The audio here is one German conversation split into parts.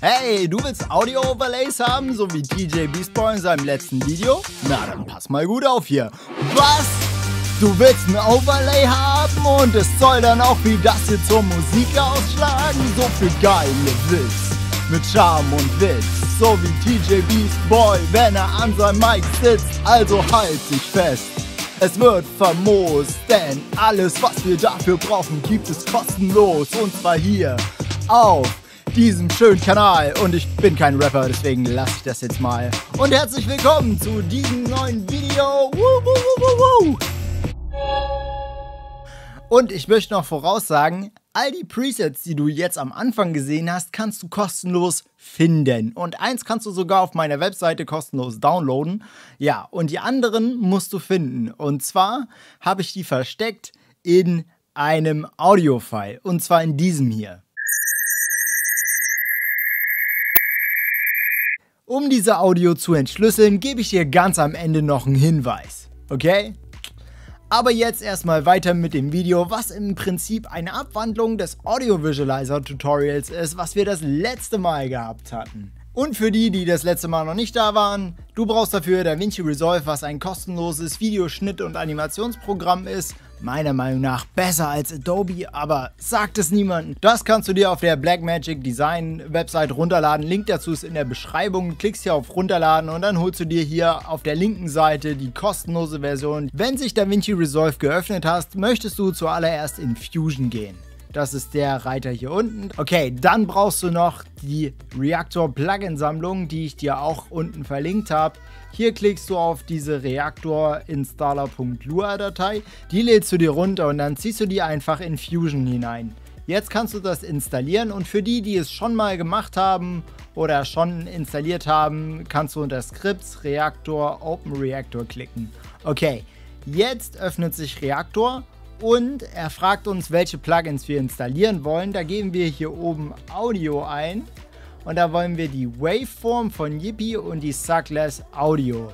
Hey, du willst Audio-Overlays haben, so wie DJ Beast Boy in seinem letzten Video? Na, dann pass mal gut auf hier. Was? Du willst ein Overlay haben und es soll dann auch wie das hier zur Musik ausschlagen? So viel geile Witz. Mit Charme und Witz. So wie TJ Beast Boy, wenn er an seinem Mic sitzt. Also halt dich fest. Es wird famos, denn alles, was wir dafür brauchen, gibt es kostenlos. Und zwar hier auf diesem schönen Kanal. Und ich bin kein Rapper, deswegen lasse ich das jetzt mal. Und herzlich willkommen zu diesem neuen Video. Und ich möchte noch voraussagen, all die Presets, die du jetzt am Anfang gesehen hast, kannst du kostenlos finden. Und eins kannst du sogar auf meiner Webseite kostenlos downloaden. Ja, und die anderen musst du finden. Und zwar habe ich die versteckt in einem Audio-File. Und zwar in diesem hier. Um diese Audio zu entschlüsseln, gebe ich dir ganz am Ende noch einen Hinweis. Okay? Aber jetzt erstmal weiter mit dem Video, was im Prinzip eine Abwandlung des Audio Visualizer Tutorials ist, was wir das letzte Mal gehabt hatten. Und für die, die das letzte Mal noch nicht da waren, du brauchst dafür DaVinci Resolve, was ein kostenloses Videoschnitt- und Animationsprogramm ist. Meiner Meinung nach besser als Adobe, aber sagt es niemandem. Das kannst du dir auf der Blackmagic Design Website runterladen. Link dazu ist in der Beschreibung. Klickst hier auf Runterladen und dann holst du dir hier auf der linken Seite die kostenlose Version. Wenn sich DaVinci Resolve geöffnet hast, möchtest du zuallererst in Fusion gehen. Das ist der Reiter hier unten. Okay, dann brauchst du noch die Reaktor Plugin Sammlung, die ich dir auch unten verlinkt habe. Hier klickst du auf diese Reaktor Installer.lua Datei. Die lädst du dir runter und dann ziehst du die einfach in Fusion hinein. Jetzt kannst du das installieren und für die, die es schon mal gemacht haben oder schon installiert haben, kannst du unter Scripts Reaktor Open Reactor klicken. Okay, jetzt öffnet sich Reaktor und er fragt uns, welche Plugins wir installieren wollen. Da geben wir hier oben Audio ein und da wollen wir die Waveform von Yippie und die Suckless Audio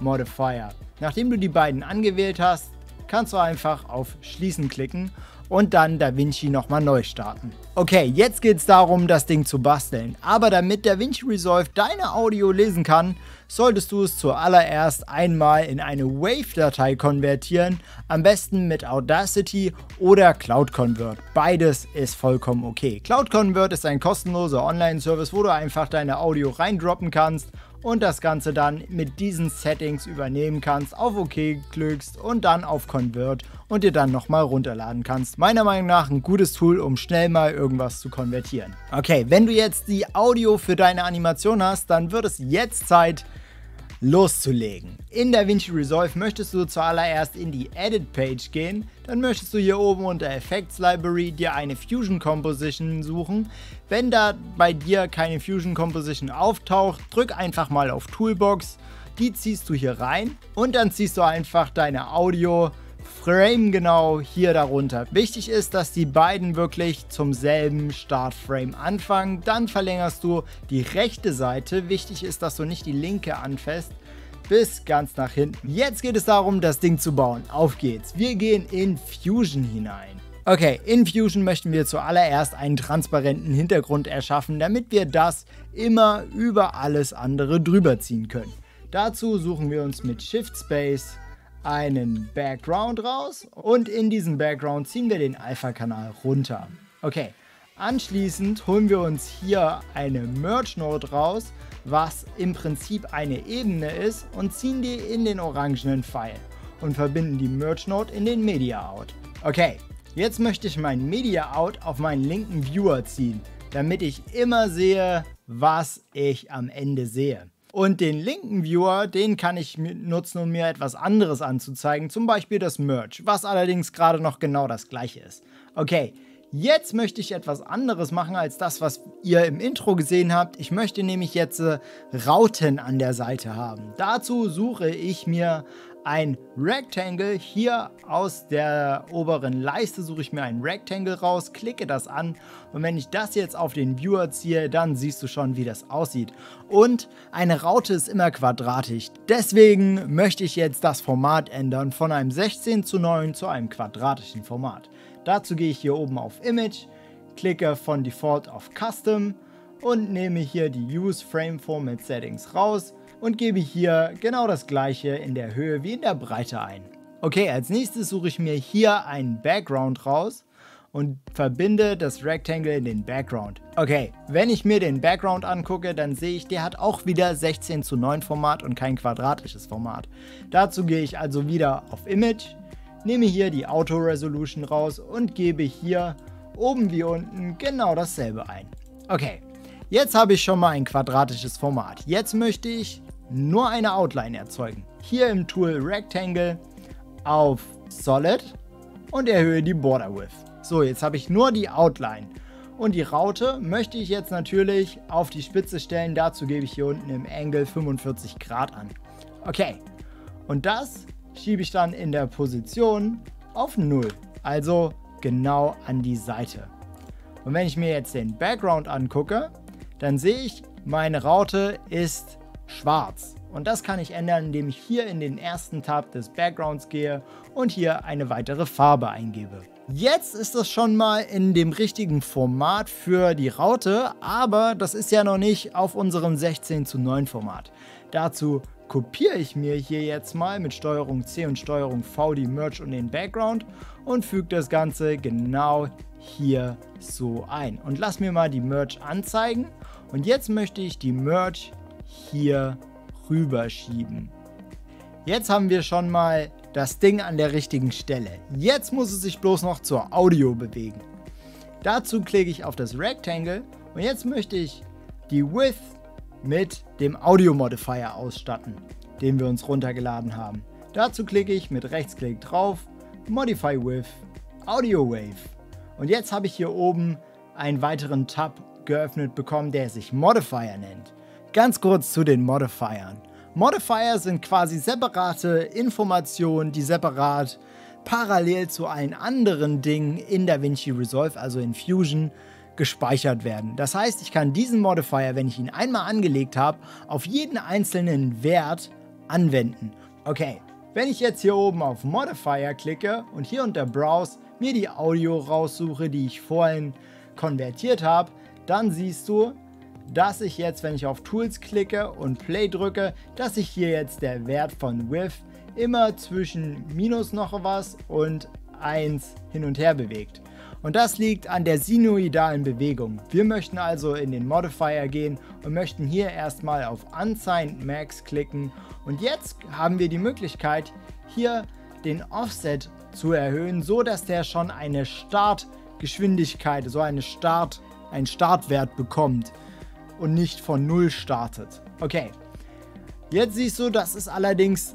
Modifier. Nachdem du die beiden angewählt hast, kannst du einfach auf Schließen klicken und dann DaVinci nochmal neu starten. Okay, jetzt geht es darum, das Ding zu basteln. Aber damit DaVinci Resolve deine Audio lesen kann, solltest du es zuallererst einmal in eine Wave-Datei konvertieren, am besten mit Audacity oder Cloud Convert. Beides ist vollkommen okay. Cloud Convert ist ein kostenloser Online-Service, wo du einfach deine Audio reindroppen kannst und das Ganze dann mit diesen Settings übernehmen kannst, auf OK klickst und dann auf Convert und dir dann nochmal runterladen kannst. Meiner Meinung nach ein gutes Tool, um schnell mal irgendwas zu konvertieren. Okay, wenn du jetzt die Audio für deine Animation hast, dann wird es jetzt Zeit, loszulegen. In DaVinci Resolve möchtest du zuallererst in die Edit Page gehen, dann möchtest du hier oben unter Effects Library dir eine Fusion Composition suchen. Wenn da bei dir keine Fusion Composition auftaucht, drück einfach mal auf Toolbox, die ziehst du hier rein und dann ziehst du einfach deine Audio Frame genau hier darunter. Wichtig ist, dass die beiden wirklich zum selben Startframe anfangen. Dann verlängerst du die rechte Seite. Wichtig ist, dass du nicht die linke anfasst bis ganz nach hinten. Jetzt geht es darum, das Ding zu bauen. Auf geht's. Wir gehen in Fusion hinein. Okay, in Fusion möchten wir zuallererst einen transparenten Hintergrund erschaffen, damit wir das immer über alles andere drüber ziehen können. Dazu suchen wir uns mit Shift Space einen Background raus und in diesem Background ziehen wir den Alpha-Kanal runter. Okay, anschließend holen wir uns hier eine Merge Node raus, was im Prinzip eine Ebene ist und ziehen die in den orangenen Pfeil und verbinden die Merge Node in den Media Out. Okay, jetzt möchte ich meinen Media Out auf meinen linken Viewer ziehen, damit ich immer sehe, was ich am Ende sehe. Und den linken Viewer, den kann ich nutzen, um mir etwas anderes anzuzeigen, zum Beispiel das Merge, was allerdings gerade noch genau das gleiche ist. Okay, jetzt möchte ich etwas anderes machen als das, was ihr im Intro gesehen habt. Ich möchte nämlich jetzt äh, Rauten an der Seite haben. Dazu suche ich mir ein Rectangle. Hier aus der oberen Leiste suche ich mir ein Rectangle raus, klicke das an und wenn ich das jetzt auf den Viewer ziehe, dann siehst du schon, wie das aussieht. Und eine Raute ist immer quadratisch. Deswegen möchte ich jetzt das Format ändern von einem 16 zu 9 zu einem quadratischen Format. Dazu gehe ich hier oben auf Image, klicke von Default auf Custom und nehme hier die Use Frame Format Settings raus und gebe hier genau das gleiche in der Höhe wie in der Breite ein. Okay, als nächstes suche ich mir hier einen Background raus und verbinde das Rectangle in den Background. Okay, wenn ich mir den Background angucke, dann sehe ich, der hat auch wieder 16 zu 9 Format und kein quadratisches Format. Dazu gehe ich also wieder auf Image, nehme hier die Auto Resolution raus und gebe hier oben wie unten genau dasselbe ein. Okay, jetzt habe ich schon mal ein quadratisches Format. Jetzt möchte ich nur eine Outline erzeugen. Hier im Tool Rectangle auf Solid und erhöhe die Border Width. So, jetzt habe ich nur die Outline. Und die Raute möchte ich jetzt natürlich auf die Spitze stellen. Dazu gebe ich hier unten im Angle 45 Grad an. Okay, und das schiebe ich dann in der Position auf 0. Also genau an die Seite. Und wenn ich mir jetzt den Background angucke, dann sehe ich, meine Raute ist schwarz. Und das kann ich ändern, indem ich hier in den ersten Tab des Backgrounds gehe und hier eine weitere Farbe eingebe. Jetzt ist das schon mal in dem richtigen Format für die Raute, aber das ist ja noch nicht auf unserem 16 zu 9 Format. Dazu kopiere ich mir hier jetzt mal mit Steuerung C und Steuerung V die Merge und den Background und füge das Ganze genau hier so ein. Und lass mir mal die Merge anzeigen. Und jetzt möchte ich die Merge hier rüberschieben. Jetzt haben wir schon mal das Ding an der richtigen Stelle. Jetzt muss es sich bloß noch zur Audio bewegen. Dazu klicke ich auf das Rectangle und jetzt möchte ich die Width mit dem Audio Modifier ausstatten, den wir uns runtergeladen haben. Dazu klicke ich mit Rechtsklick drauf, Modify Width, Audio Wave. Und jetzt habe ich hier oben einen weiteren Tab geöffnet bekommen, der sich Modifier nennt. Ganz kurz zu den Modifiern. Modifier sind quasi separate Informationen, die separat parallel zu allen anderen Dingen in DaVinci Resolve, also in Fusion, gespeichert werden. Das heißt, ich kann diesen Modifier, wenn ich ihn einmal angelegt habe, auf jeden einzelnen Wert anwenden. Okay, wenn ich jetzt hier oben auf Modifier klicke und hier unter Browse mir die Audio raussuche, die ich vorhin konvertiert habe, dann siehst du, dass ich jetzt, wenn ich auf Tools klicke und Play drücke, dass sich hier jetzt der Wert von Width immer zwischen minus noch was und 1 hin und her bewegt. Und das liegt an der sinusoidalen Bewegung. Wir möchten also in den Modifier gehen und möchten hier erstmal auf Unsigned Max klicken. Und jetzt haben wir die Möglichkeit, hier den Offset zu erhöhen, so dass der schon eine Startgeschwindigkeit, so eine Start, einen Startwert bekommt und nicht von 0 startet. Okay. Jetzt siehst du, das ist allerdings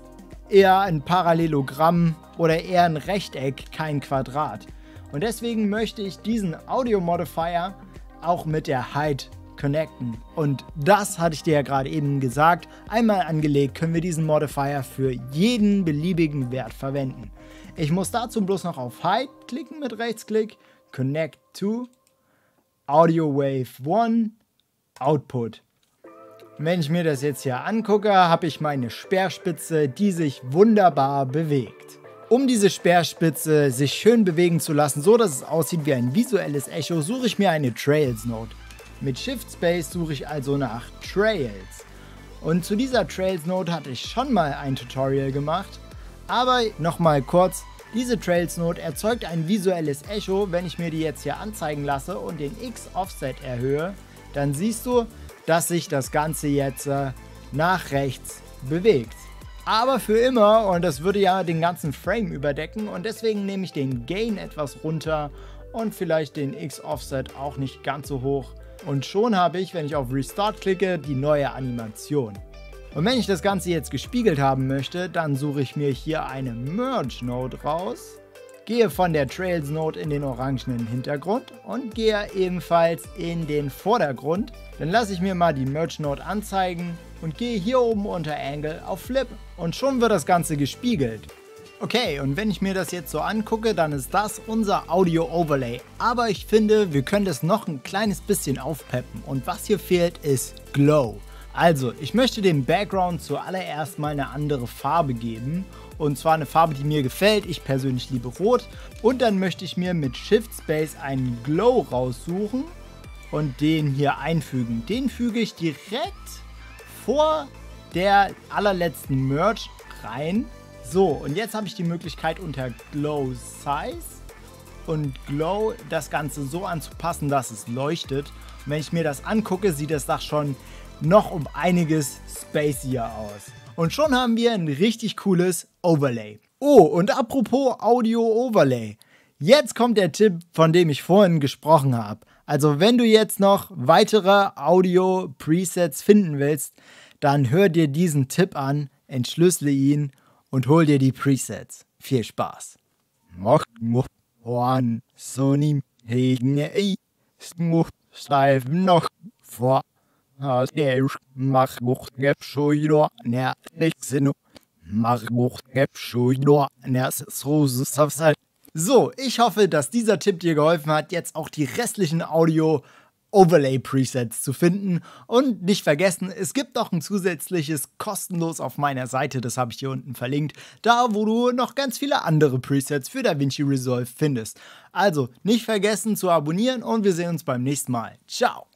eher ein Parallelogramm oder eher ein Rechteck, kein Quadrat. Und deswegen möchte ich diesen Audio Modifier auch mit der Height connecten. Und das hatte ich dir ja gerade eben gesagt. Einmal angelegt können wir diesen Modifier für jeden beliebigen Wert verwenden. Ich muss dazu bloß noch auf Height klicken mit Rechtsklick, Connect to Audio Wave 1 Output. Wenn ich mir das jetzt hier angucke, habe ich meine Speerspitze, die sich wunderbar bewegt. Um diese Speerspitze sich schön bewegen zu lassen, so dass es aussieht wie ein visuelles Echo, suche ich mir eine Trails Node. Mit Shift Space suche ich also nach Trails. Und zu dieser Trails Node hatte ich schon mal ein Tutorial gemacht, aber nochmal kurz, diese Trails Node erzeugt ein visuelles Echo, wenn ich mir die jetzt hier anzeigen lasse und den X-Offset erhöhe, dann siehst du, dass sich das Ganze jetzt äh, nach rechts bewegt. Aber für immer, und das würde ja den ganzen Frame überdecken, und deswegen nehme ich den Gain etwas runter und vielleicht den X-Offset auch nicht ganz so hoch. Und schon habe ich, wenn ich auf Restart klicke, die neue Animation. Und wenn ich das Ganze jetzt gespiegelt haben möchte, dann suche ich mir hier eine Merge Node raus gehe von der Trails Node in den orangenen Hintergrund und gehe ebenfalls in den Vordergrund. Dann lasse ich mir mal die Merge Node anzeigen und gehe hier oben unter Angle auf Flip und schon wird das Ganze gespiegelt. Okay, und wenn ich mir das jetzt so angucke, dann ist das unser Audio Overlay. Aber ich finde, wir können das noch ein kleines bisschen aufpeppen. Und was hier fehlt, ist Glow. Also, ich möchte dem Background zuallererst mal eine andere Farbe geben. Und zwar eine Farbe, die mir gefällt. Ich persönlich liebe Rot. Und dann möchte ich mir mit Shift Space einen Glow raussuchen. und den hier einfügen. Den füge ich direkt vor der allerletzten Merge rein. So, und jetzt habe ich die Möglichkeit unter Glow Size und Glow das Ganze so anzupassen, dass es leuchtet. Und wenn ich mir das angucke, sieht das Dach schon noch um einiges spacier aus. Und schon haben wir ein richtig cooles Overlay. Oh, und apropos Audio Overlay. Jetzt kommt der Tipp, von dem ich vorhin gesprochen habe. Also wenn du jetzt noch weitere Audio-Presets finden willst, dann hör dir diesen Tipp an, entschlüssele ihn und hol dir die Presets. Viel Spaß. Mach Sony noch vor mach sinu mach ne so ich hoffe, dass dieser Tipp dir geholfen hat, jetzt auch die restlichen Audio Overlay Presets zu finden. Und nicht vergessen, es gibt noch ein zusätzliches kostenlos auf meiner Seite, das habe ich hier unten verlinkt, da wo du noch ganz viele andere Presets für DaVinci Resolve findest. Also nicht vergessen zu abonnieren und wir sehen uns beim nächsten Mal. Ciao!